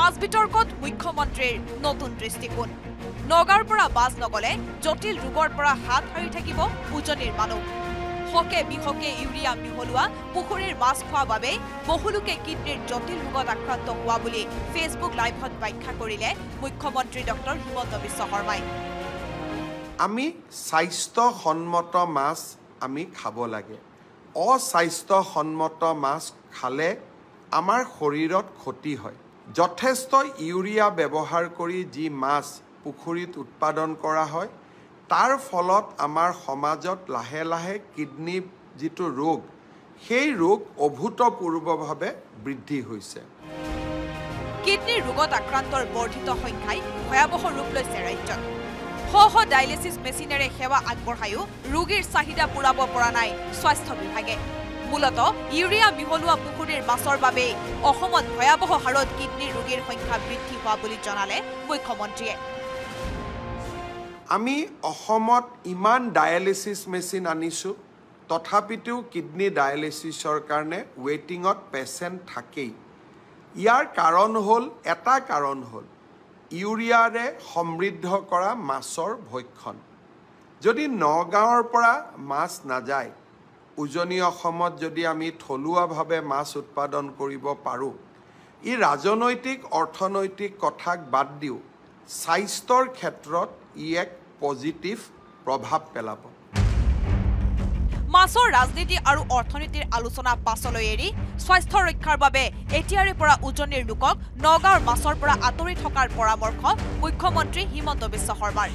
মাছ বিতৰ্কত মুখ্যমন্ত্ৰীৰ নতুন দৃষ্টিকোণ। নগাঁৱৰ পৰা বাছ নগলে জটিল ৰোগৰ পৰা হাত সাৰি থাকিব উজনিৰ মানুহ। হকে বিহকে ইউৰিয়া মিহলোৱা পুখুৰীৰ মাছ খোৱা বাবেই বহুলোকে কিডনীৰ জটিল ৰোগত আক্ৰান্ত হোৱা বুলি ফেচবুক লাইভত ব্যাখ্যা কৰিলে মুখ্যমন্ত্ৰী ডক্টৰ হিমন্ত বিশ্ব শৰ্মাই। আমি স্বাস্থ্যসন্মত মাছ আমি খাব লাগে। অস্বাস্থ্যসন্মত মাছ খালে আমাৰ শৰীৰত ক্ষতি হয়। যথেষ্ট ইউৰিয়া ব্যৱহাৰ কৰি যি মাছ পুখুৰীত উৎপাদন কৰা হয় তাৰ ফলত আমাৰ সমাজত লাহে লাহে কিডনী যিটো ৰোগ সেই ৰোগ অভূতপূৰ্বভাৱে বৃদ্ধি হৈছে। কিডনীৰ ৰোগত আক্ৰান্তৰ বৰ্ধিত সংখ্যাই ভয়াৱহ ৰূপ লৈছে ৰাজ্যত। শ শ ডায়েলিচিছ মেচিনেৰে সেৱা আগবঢ়ায়ো ৰোগীৰ চাহিদা পূৰাব পৰা নাই স্বাস্থ্য বিভাগে। মূলত ইউৰিয়া মিহলোৱা পুখুৰীৰ মাছৰ বাবেই অসমত ভয়াৱহ হাৰত কিডনীৰ ৰোগীৰ সংখ্যা বৃদ্ধি হোৱা বুলি জনালে মুখ্যমন্ত্ৰীয়ে। আমি অসমত ইমান ডায়েলিচিছ মেচিন আনিছোঁ তথাপিতো কিডনী ডায়েলিচিছৰ কাৰণে ৱেইটিঙত পেচেণ্ট থাকেই। ইয়াৰ কাৰণ হ'ল এটা কাৰণ হ'ল ইউৰিয়াৰে সমৃদ্ধ কৰা মাছৰ ভক্ষণ। যদি নগাঁৱৰ পৰা মাছ নাযায় উজনি অসমত যদি আমি থলুৱাভাৱে মাছ উৎপাদন কৰিব পাৰোঁ ই ৰাজনৈতিক অৰ্থনৈতিক কথাক বাদ দিও স্বাস্থ্যৰ ক্ষেত্ৰত ই এক পজিটিভ প্ৰভাৱ পেলাব। মাছৰ ৰাজনীতি আৰু অৰ্থনীতিৰ আলোচনা পাছলৈ এৰি স্বাস্থ্য ৰক্ষাৰ বাবে এতিয়াৰে পৰা উজনিৰ লোকক নগাঁৱৰ মাছৰ পৰা আঁতৰি থকাৰ পৰামৰ্শ মুখ্যমন্ত্ৰী হিমন্ত বিশ্ব শৰ্মাৰ।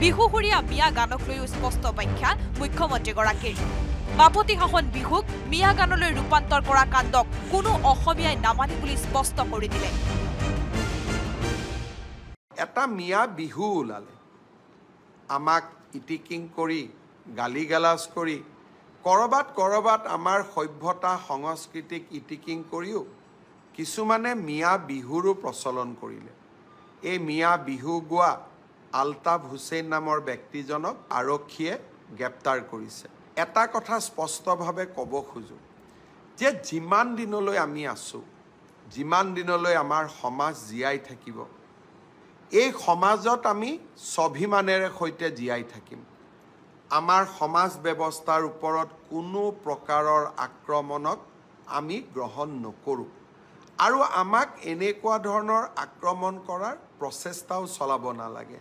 বিহুসুৰীয়া মিয়া গানক লৈও স্পষ্ট ব্যাখ্যা মুখ্যমন্ত্ৰীগৰাকীৰ। বাপতি শাসন বিহুক মিয়া গানলৈ ৰূপান্তৰ কৰা কাণ্ডক কোনো অসমীয়াই নামানি বুলি স্পষ্ট কৰি দিলে। এটা মিয়া বিহু ওলালে। আমাক ইটিকিং কৰি গালি গালাজ কৰি ক'ৰবাত ক'ৰবাত আমাৰ সভ্যতা সংস্কৃতিক ইটিকিং কৰিও কিছুমানে মিয়া বিহুৰো প্ৰচলন কৰিলে। এই মিয়া বিহু গোৱা আলতাফ হুছেইন নামৰ ব্যক্তিজনক আৰক্ষীয়ে গ্ৰেপ্তাৰ কৰিছে। এটা কথা স্পষ্টভাৱে ক'ব খোজোঁ যে যিমান দিনলৈ আমি আছোঁ যিমান দিনলৈ আমাৰ সমাজ জীয়াই থাকিব এই সমাজত আমি স্বাভিমানেৰে সৈতে জীয়াই থাকিম। আমাৰ সমাজ ব্যৱস্থাৰ ওপৰত কোনো প্ৰকাৰৰ আক্ৰমণক আমি গ্ৰহণ নকৰোঁ। আৰু আমাক এনেকুৱা ধৰণৰ আক্ৰমণ কৰাৰ প্ৰচেষ্টাও চলাব নালাগে।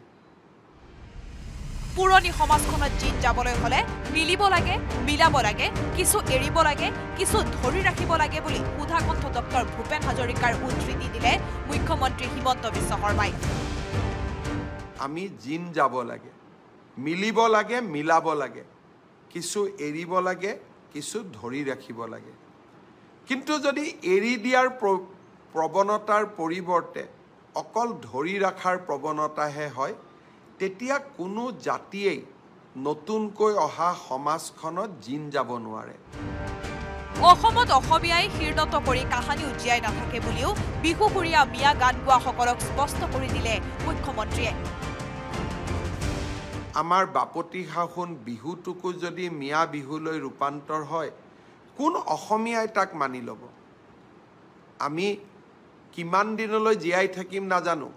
পুৰণি সমাজখনত জিন যাবলৈ হলে মিলিব লাগে মিলাব লাগে কিছু এৰিব লাগে কিছু ধৰি ৰাখিব লাগে বুলি সুধাকণ্ঠ ডক্টৰ ভূপেন হাজৰিকাৰ উদ্ধৃতি দিলে মুখ্যমন্ত্ৰী হিমন্ত বিশ্ব শৰ্মাই। আমি জিন যাব লাগে মিলিব লাগে মিলাব লাগে কিছু এৰিব লাগে কিছু ধৰি ৰাখিব লাগে। কিন্তু যদি এৰি দিয়াৰ প্ৰ- প্ৰৱণতাৰ পৰিৱৰ্তে অকল ধৰি ৰখাৰ প্ৰৱণতাহে হয় তেতিয়া কোনো জাতিয়েই নতুনকৈ অহা সমাজখনত জিন যাব নোৱাৰে। অসমত অসমীয়াই শীৰ্ণত কৰি কাহানি উজিয়াই নাথাকে বুলিও বিহুসুৰীয়া মিয়া গান গোৱাসকলক স্পষ্ট কৰি দিলে মুখ্যমন্ত্ৰীয়ে। আমাৰ বাপতি সাহোন বিহুটোকো যদি মিয়া বিহুলৈ ৰূপান্তৰ হয় কোন অসমীয়াই তাক মানি ল'ব? আমি কিমান দিনলৈ জীয়াই থাকিম নাজানো।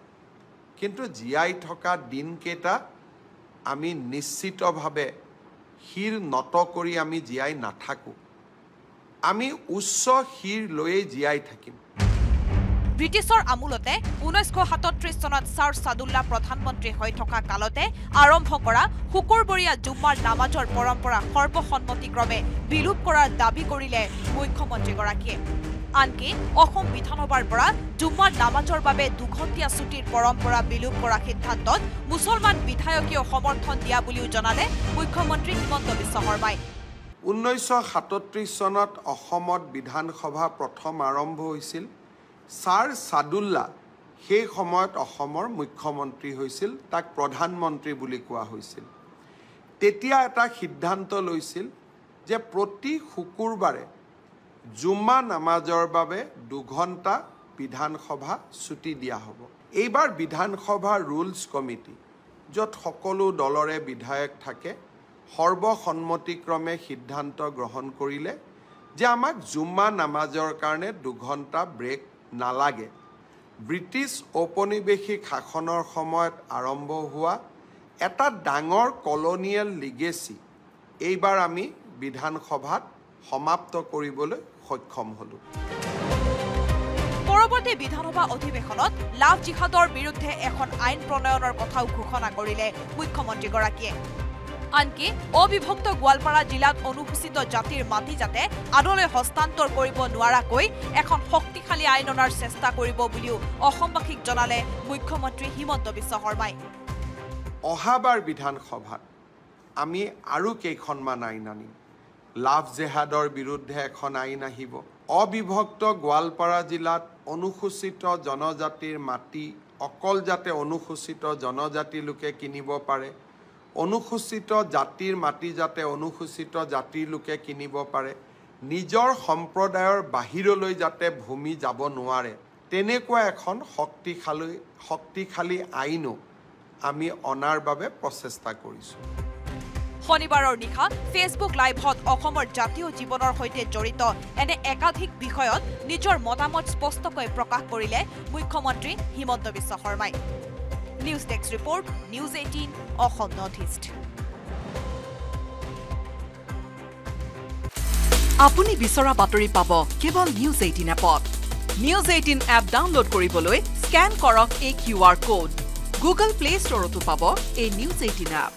কিন্তু জীয়াই থকা দিনকেইটা আমি নিশ্চিতভাৱে শিৰ নত কৰি আমি জীয়াই নাথাকোঁ। আমি উচ্চ শিৰ লৈয়ে জীয়াই থাকিম। ব্ৰিটিছৰ আমোলতে ঊনৈছশ সাতত্ৰিছ চনত ছাৰ ছাদুল্লা প্ৰধানমন্ত্ৰী হৈ থকা কালতে আৰম্ভ কৰা শুকুৰবৰীয়া জুম্মাৰ নামাজৰ পৰম্পৰা সৰ্বসন্মতিক্ৰমে বিলোপ কৰাৰ দাবী কৰিলে মুখ্যমন্ত্ৰীগৰাকীয়ে। আনকি অসম বিধানসভাৰ পৰা জুম্মাৰ নামাজৰ বাবে দুঘণ্টীয়া ছুটীৰ পৰম্পৰা বিলোপ কৰা সিদ্ধান্তত মুছলমান বিধায়কেও সমৰ্থন দিয়া বুলিও জনালে মুখ্যমন্ত্ৰী হিমন্ত বিশ্ব শৰ্মাই। ঊনৈছশ সাতত্ৰিছ চনত অসমত বিধানসভা প্ৰথম আৰম্ভ হৈছিল। ছাৰ ছাদুল্লা সেই সময়ত অসমৰ মুখ্যমন্ত্ৰী হৈছিল তাক প্ৰধানমন্ত্ৰী বুলি কোৱা হৈছিল। তেতিয়া এটা সিদ্ধান্ত লৈছিল যে প্ৰতি শুকুৰবাৰে জুম্মা নামাজৰ বাবে দুঘণ্টা বিধানসভা ছুটি দিয়া হ'ব। এইবাৰ বিধানসভা ৰুলছ কমিটি য'ত সকলো দলৰে বিধায়ক থাকে সৰ্বসন্মতিক্ৰমে সিদ্ধান্ত গ্ৰহণ কৰিলে যে আমাক জুম্মা নামাজৰ কাৰণে দুঘণ্টা ব্ৰেক নালাগে। ব্ৰিটিছ ঔপনিৱেশিক শাসনৰ সময়ত আৰম্ভ হোৱা এটা ডাঙৰ কলনিয়েল লিগেচি এইবাৰ আমি বিধানসভাত সমাপ্ত কৰিবলৈ সক্ষম হ'লোঁ। পৰৱৰ্তী বিধানসভা অধিৱেশনত লাভ জিহাদৰ বিৰুদ্ধে এখন আইন প্ৰণয়নৰ কথাও ঘোষণা কৰিলে মুখ্যমন্ত্ৰীগৰাকীয়ে। আনকি অবিভক্ত গোৱালপাৰা জিলাত অনুসূচিত জাতিৰ মাটি যাতে আনলৈ হস্তান্তৰ কৰিব নোৱাৰাকৈ এখন শক্তিশালী আইন অনাৰ চেষ্টা কৰিব বুলিও অসমবাসীক জনালে মুখ্যমন্ত্ৰী হিমন্ত বিশ্ব শৰ্মাই। অহাবাৰ বিধানসভাত আমি আৰু কেইখনমান আইন আনিম। লাভ জেহাদৰ বিৰুদ্ধে এখন আইন আহিব। অবিভক্ত গোৱালপাৰা জিলাত অনুসূচিত জনজাতিৰ মাটি অকল যাতে অনুসূচিত জনজাতি লোকে কিনিব পাৰে অনুসূচিত জাতিৰ মাটি যাতে অনুসূচিত জাতিৰ লোকে কিনিব পাৰে নিজৰ সম্প্ৰদায়ৰ বাহিৰলৈ যাতে ভূমি যাব নোৱাৰে তেনেকুৱা এখন শক্তিশালী শক্তিশালী আইনো আমি অনাৰ বাবে প্ৰচেষ্টা কৰিছোঁ। শনিবাৰৰ নিশা ফেচবুক লাইভত অসমৰ জাতীয় জীৱনৰ সৈতে জড়িত এনে একাধিক বিষয়ত নিজৰ মতামত স্পষ্টকৈ প্ৰকাশ কৰিলে মুখ্যমন্ত্ৰী হিমন্ত বিশ্ব শৰ্মাই। News desk report news eighteen Assam north east আপুনি বিচৰা বাতৰি পাব কেৱল নিউজ এইটিন এপত। নিউজ এইটিন এপ ডাউনলোড কৰিবলৈ স্কেন কৰক এই Q R code Google play ষ্টৰতো পাব এই নিউজ এইটিন এপ